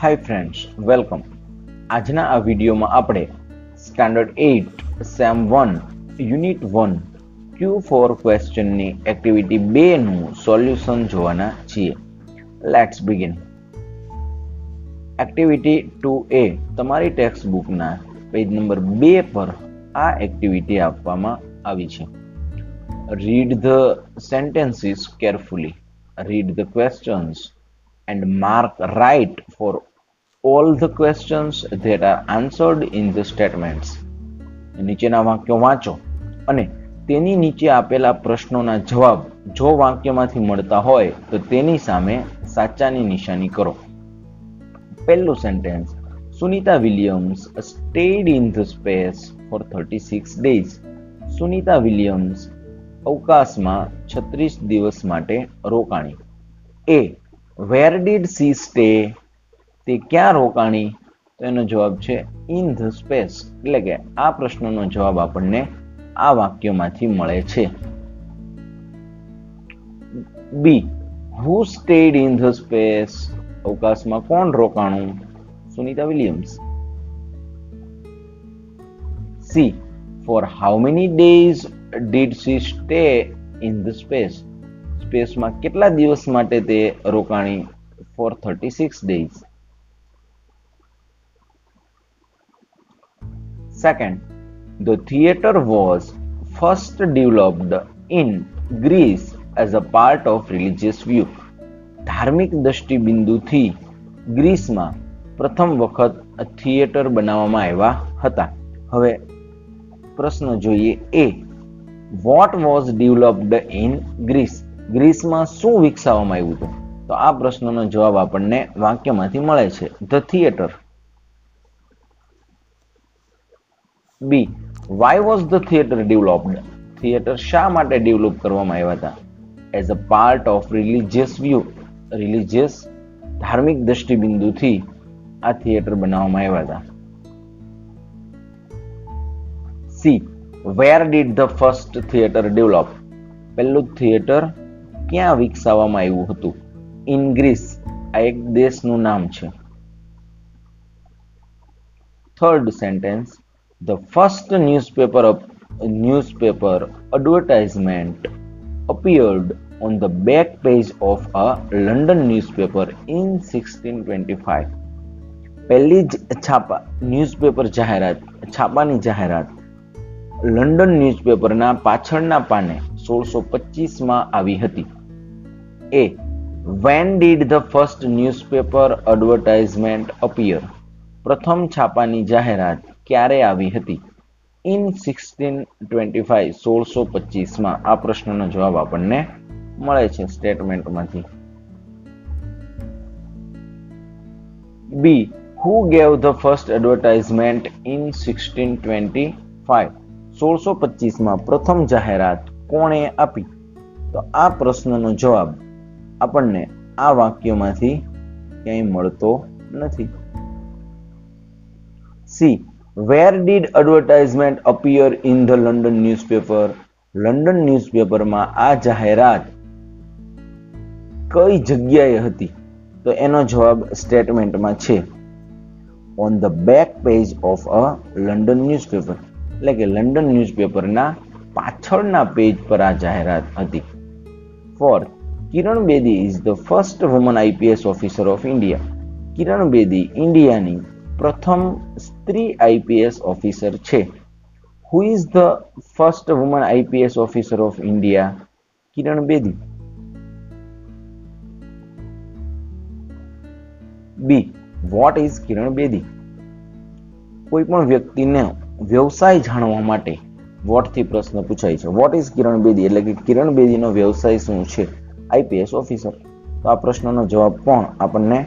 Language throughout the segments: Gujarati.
હાય ફ્રેન્ડ્સ વેલકમ આજના આ વિડીયોમાં આપણે standard eight sem one unit one Q four ક્વેશ્ચનની activity બેનું સોલ્યુશન જોવાના છીએ. Let's begin activity two A તમારી ટેક્સ્ટ બુકના પેજ નંબર બે પર આ એક્ટિવિટી આપવામાં આવી છે. Read the sentences carefully read the questions and mark right for all the questions that are answered in the statements. નીચેના વાક્યો વાંચો અને તેની નીચે આપેલા પ્રશ્નોના જવાબ જો વાક્યમાંથી મળતા હોય તો તેની સામે સાચાની નિશાની કરો. પહેલું sentence Sunita Williams stayed in the space for thirty six days Sunita Williams અવકાશમાં છત્રીસ દિવસ માટે રોકાણી. A where did she stay તે ક્યાં રોકાણી? તો એનો જવાબ છે ઇન ધ સ્પેસ એટલે કે આ પ્રશ્નનો જવાબ આપણને આ વાક્યમાંથી મળે છે. B who stayed in the space અવકાશમાં કોણ રોકાણું? Sunita Williams. C for how many days did she stay in the space સ્પેસમાં કેટલા દિવસ માટે તે રોકાણી for thirty six days second the theatre was first developed in Greece as a part of religious view ધાર્મિક દ્રષ્ટિબિંદુથી ગ્રીસમાં પ્રથમ વખત થિયેટર બનાવવામાં આવ્યા હતા. હવે પ્રશ્ન જોઈએ A what was developed in Greece ગ્રીસમાં શું વિકસાવવામાં આવ્યું હતું? તો આ પ્રશ્નનો જવાબ આપણને વાક્યમાંથી મળે છે. The theatre B why was the theatre developed theatre શા માટે ડેવલપ કરવામાં આવ્યા હતા? As a part of religious view religious ધાર્મિક દ્રષ્ટિબિંદુથી આ થિયેટર બનાવવામાં આવ્યા હતા. C where did the first theatre develop પહેલું થિયેટર ક્યાં વિકસાવવામાં આવ્યું હતું? ઇન્ગ્રીસ આ એક દેશનું નામ છે. Third sentence the first newspaper newspaper advertisement appeared on the back page of a London newspaper in sixteen twenty five પહેલી જ છાપા ન્યૂઝપેપર જાહેરાત, છાપાની જાહેરાત. લંડન ન્યૂઝપેપરના પાછળના પાને સોળસો પચીસમાં આવી હતી. A when did the first newspaper advertisement appear પ્રથમ છાપાની જાહેરાત ક્યારે આવી હતી? ઇન સિક્સટીન ટ્વેન્ટી ફાઈવ સોળસો પચીસમાં આ પ્રશ્નનો જવાબ આપણને મળે છે સ્ટેટમેન્ટમાંથી. B who gave the first advertisement in sixteen twenty five સોળસો પચીસમાં પ્રથમ જાહેરાત કોણે આપી? તો આ પ્રશ્નનો જવાબ આપણને આ વાક્યમાંથી ક્યાંય મળતો નથી. C. Where did advertisement appear in the London newspaper London ન્યૂઝપેપરમાં આ જાહેરાત કઈ જગ્યાએ હતી? તો એનો જવાબ સ્ટેટમેન્ટમાં છે. On the back page of a London newspaper એટલે કે લંડન ન્યૂઝપેપરના પાછળના પેજ પર આ જાહેરાત હતી. Fourth Kiran Bedi is the first woman IPS officer of India Kiran Bedi ઇન્ડિયાની પ્રથમ સ્ત્રી આઈપીએસ ઓફિસર છે. Who is the first woman IPS officer of India Kiran Bedi. B what is Kiran Bedi? કોઈ પણ વ્યક્તિને વ્યવસાય જાણવા માટે વોટથી પ્રશ્ન પૂછાય છે. What is Kiran Bedi? એટલે કે કિરણ બેદીનો વ્યવસાય શું છે? IPS officer. તો આ પ્રશ્નનો જવાબ પણ આપણને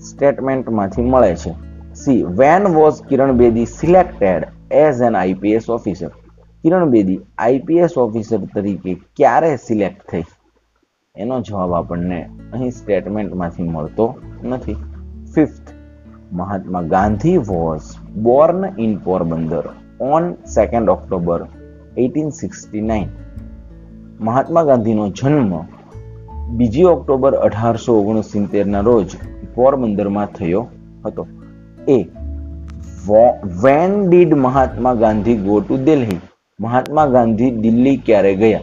સ્ટેટમેન્ટમાંથી મળે છે. C when was Kiran Bedi selected as an IPS officer Kiran Bedi IPS officer તરીકે ક્યારે સિલેક્ટ થઈ? એનો જવાબ આપણને અહીં સ્ટેટમેન્ટમાંથી મળતો નથી. Fifth Mahatma Gandhi was born in Porbandar on second October eighteen sixty nine Mahatma ગાંધીનો જન્મ બીજી ઓક્ટોબર અઢારસો ઓગણસિત્તેરના રોજ પોરબંદરમાં થયો હતો. A when did Mahatma Gandhi go to Delhi? Mahatma Gandhi Delhi ક્યારે ગયા?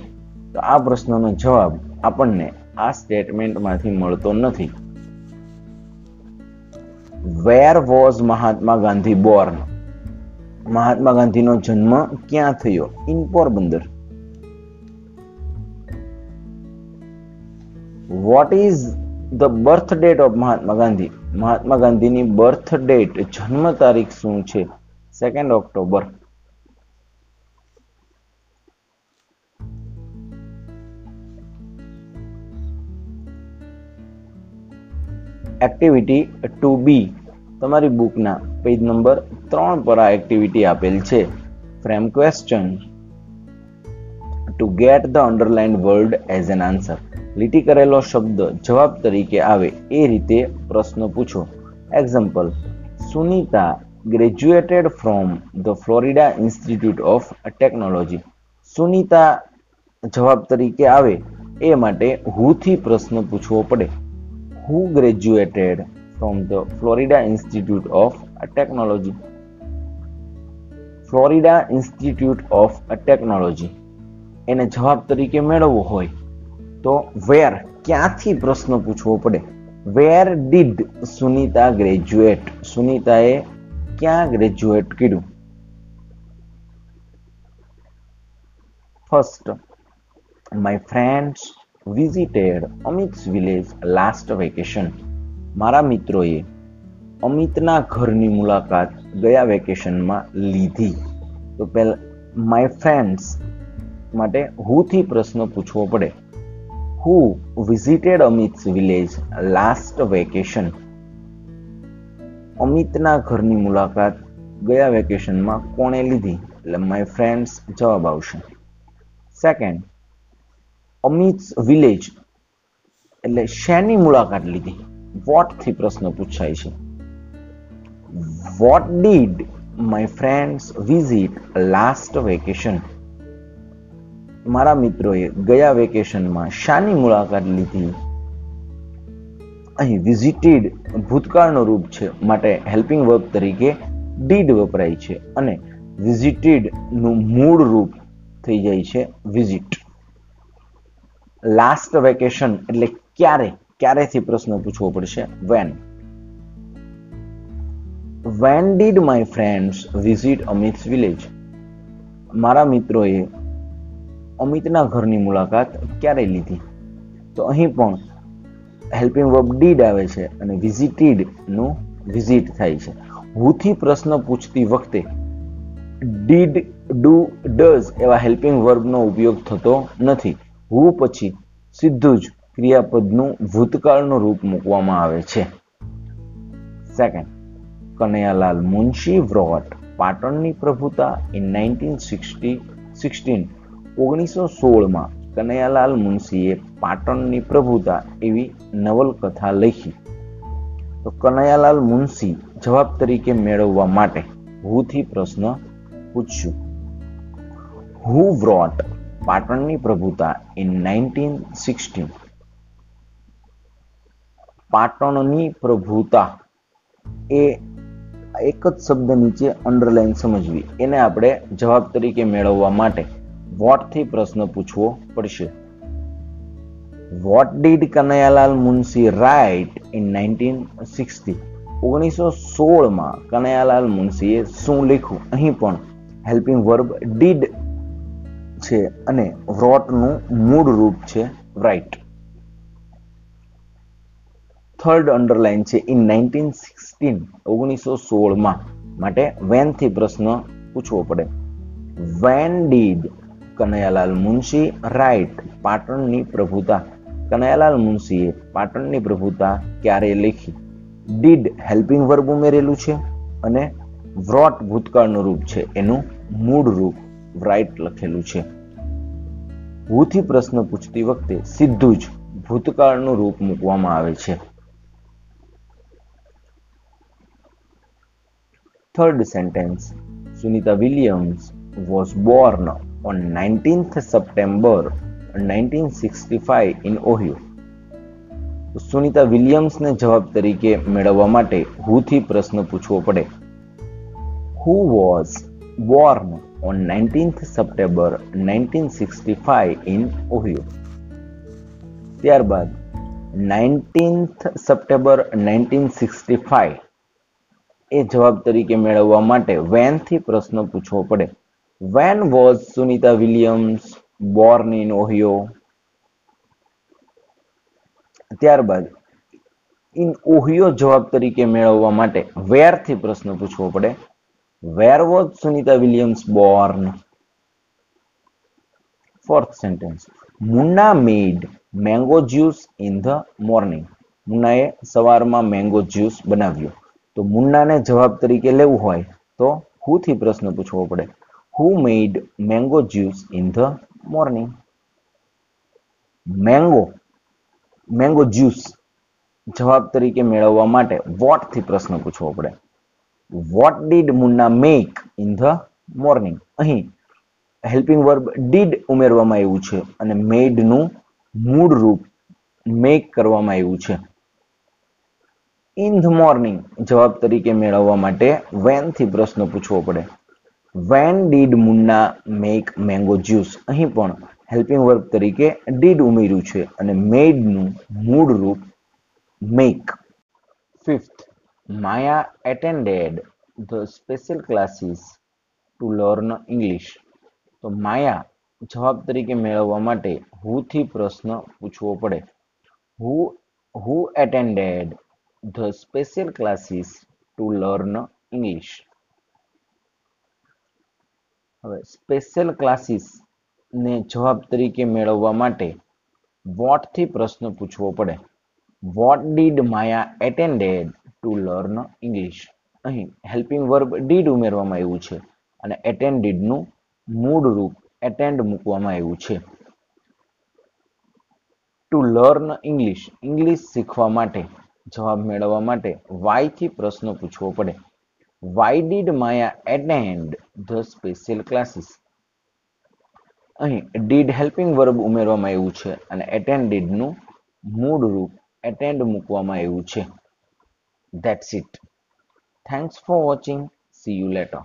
તો આ પ્રશ્નનો જવાબ આપણને આ સ્ટેટમેન્ટમાંથી મળતો નથી. Where was Mahatma Gandhi born? Mahatma ગાંધીનો જન્મ ક્યાં થયો? In Porbandar. What is the birth date of Mahatma Gandhi Mahatma ગાંધીની બર્થ ડેટ જન્મ તારીખ શું છે? Second October activity two B તમારી બુકના પેજ નંબર ત્રણ પર આ એક્ટિવિટી આપેલ છે. Frame question to get the underline word as an answer લીટી કરેલો શબ્દ જવાબ તરીકે આવે, એ રીતે પ્રશ્ન પૂછો. Example Sunita graduated from the Florida Institute of Technology Sunita જવાબ તરીકે આવે, એ માટે હુથી પ્રશ્ન પૂછવો પડે. Who graduated from the Florida Institute of Technology Florida Institute of Technology એને જવાબ તરીકે મેળવવો હોય. તો વેર ક્યાંથી પ્રશ્ન પૂછવો પડે? વેર ડીડ સુનીતા ગ્રેજ્યુએટ સુનીતાએ ક્યાં ગ્રેજ્યુએટ કર્યું? First my friends visited Amit's village last vacation મારા મિત્રોએ અમિતના ઘરની મુલાકાત ગયા વેકેશનમાં લીધી. તો પહેલા માય ફ્રેન્ડ્સ માટે હુથી પ્રશ્ન પૂછવો પડે. Who visited Amit's village last vacation. અમિતના ઘરની મુલાકાત ગયા વેકેશનમાં કોણે લીધી? એટલે માય ફ્રેન્ડ્સ જવાબ આવશે. સેકન્ડ અમિત્સ વિલેજ એટલે શેની મુલાકાત લીધી? વોટથી પ્રશ્ન પૂછાય છે. What did my friends visit last vacation મારા મિત્રોએ ગયા વેકેશનમાં શાની મુલાકાત લીધી? અહીં વિઝિટેડ ભૂતકાળનો રૂપ છે, માટે હેલ્પિંગ વર્બ તરીકે ડીડ વપરાય છે અને વિઝિટેડનું મૂળ રૂપ થઈ જાય છે વિઝિટ લાસ્ટ વેકેશન એટલે ક્યારે? ક્યારેથી પ્રશ્ન પૂછવો પડશે? When when did my friends visit Amit's village મારા મિત્રોએ અમિતના ઘરની મુલાકાત ક્યારે લીધી. તો અહીં પણ હેલ્પિંગ વર્બ ડીડ આવે છે અને વિઝિટેડનું વિઝિટ થાય છે. હુથી પ્રશ્ન પૂછતી વખતે ડીડ ડુ ડઝ એવા હેલ્પિંગ વર્બનો ઉપયોગ થતો નથી. હુ પછી સીધું જ ક્રિયાપદનું ભૂતકાળનું રૂપ મૂકવામાં આવે છે. સેકન્ડ, કનૈયાલાલ મુનશી વ્રોટ પાટણની Prabhuta in nineteen sixty, sixteen ઓગણીસો સોળમાં કનૈયાલાલ મુનશીએ પાટણની પ્રભુતા એવી નવલકથા લખી. તો કનૈયાલાલ મુનશી જવાબ તરીકે મેળવવા માટે હુથી પ્રશ્ન પૂછ્યું. હુ વ્રોટ પાટણની પ્રભુતા ઇન નાઇન્ટીન સિક્સટીન પાટણની પ્રભુતા એ એક જ શબ્દ નીચે અંડરલાઈન સમજવી. એને આપણે જવાબ તરીકે મેળવવા માટે વોટથી પ્રશ્ન પૂછવો પડશે. What did Kanaiyalal Munshi write in nineteen sixty? ઓગણીસો સોળમાં કનૈયાલાલ મુનશીએ શું લખ્યું? અહીં પણ હેલ્પિંગ વર્બ ડીડ છે અને વ્રોટનું મૂળ રૂપ છે રાઇટ. થર્ડ અંડરલાઇન છે, ઇન નાઇન્ટીન સિક્સટીન, ઓગણીસો સોળમાં. માટે વેનથી પ્રશ્ન પૂછવો પડે. When did Kanaiyalal Munshi write પાટણની પ્રભુતા. કનૈયાલાલ મુનશીએ પાટણની પ્રભુતા ક્યારે લેખી? ડીડ હેલ્પિંગ વર્બ ઉમેરેલું છે અને વ્રોટ ભૂતકાળનું રૂપ છે. એનું મૂળ રૂપ રાઇટ લખેલું છે. હુથી પ્રશ્ન પૂછતી વખતે સીધું જ ભૂતકાળનું રૂપ મૂકવામાં આવે છે. Third sentence. સુનિતા વિલિયમ્સ વોઝ બોર્ન on 19th September 1965 in Ohio. Sunita વિલિયમ્સને જવાબ તરીકે મેળવવા માટે હુથી પ્રશ્ન પૂછવો પડે. Who was born on nineteenth September nineteen sixty five in Ohio ત્યારબાદ nineteenth September nineteen sixty five એ જવાબ તરીકે મેળવવા માટે વેનથી પ્રશ્ન પૂછવો પડે. When was Sunita Williams born in Ohio? ત્યારબાદ ઇન ઓહિયો જવાબ તરીકે મેળવવા માટે વેર પ્રશ્ન પૂછવો પડે. Where was Sunita Williams born fourth sentence Munna made mango juice in the morning મુન્નાએ સવારમાં મેંગો જ્યુસ બનાવ્યો. તો મુન્નાને જવાબ તરીકે લેવું હોય તો હુથી પ્રશ્ન પૂછવો પડે. Who made mango juice in the morning mango mango juice જવાબ તરીકે મેળવવા માટે વોટથી પ્રશ્ન પૂછવો પડે. What did Munna make in the morning અહીં હેલ્પિંગ વર્બ ડીડ ઉમેરવામાં આવ્યું છે અને મેડનું મૂળ રૂપ મેક કરવામાં આવ્યું છે. ઇન ધ મોર્નિંગ જવાબ તરીકે મેળવવા માટે વેનથી પ્રશ્ન પૂછવો પડે. When did Munna make mango juice અહીં પણ હેલ્પિંગ વર્બ તરીકે ડીડ ઉમેર્યું છે અને મેડનું મૂળ રૂપ make fifth Maya attended the special classes to learn English તો માયા જવાબ તરીકે મેળવવા માટે હુથી પ્રશ્ન પૂછવો પડે. Who who attended the special classes to learn English હવે સ્પેશિયલ ક્લાસીસ ને જવાબ તરીકે મેળવવા માટે વોટથી પ્રશ્ન પૂછવો પડે. What did Maya attended to learn English અહીં હેલ્પિંગ વર્બ ડીડ ઉમેરવામાં આવ્યું છે અને એટેન્ડેડનું મૂળ રૂપ એટેન્ડ મૂકવામાં આવ્યું છે. ટુ લર્ન ઇંગ્લિશ ઇંગ્લિશ શીખવા માટે જવાબ મેળવવા માટે વાયથી પ્રશ્ન પૂછવો પડે. Why did Maya attend the special classes અહીં ડીડ હેલ્પિંગ વર્બ ઉમેરવામાં આવ્યું છે અને એટેન્ડેડનું મૂળ રૂપ એટેન્ડ મૂકવામાં આવ્યું છે. That's it thanks for watching see you later